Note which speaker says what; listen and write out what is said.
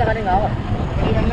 Speaker 1: लगाने गाँव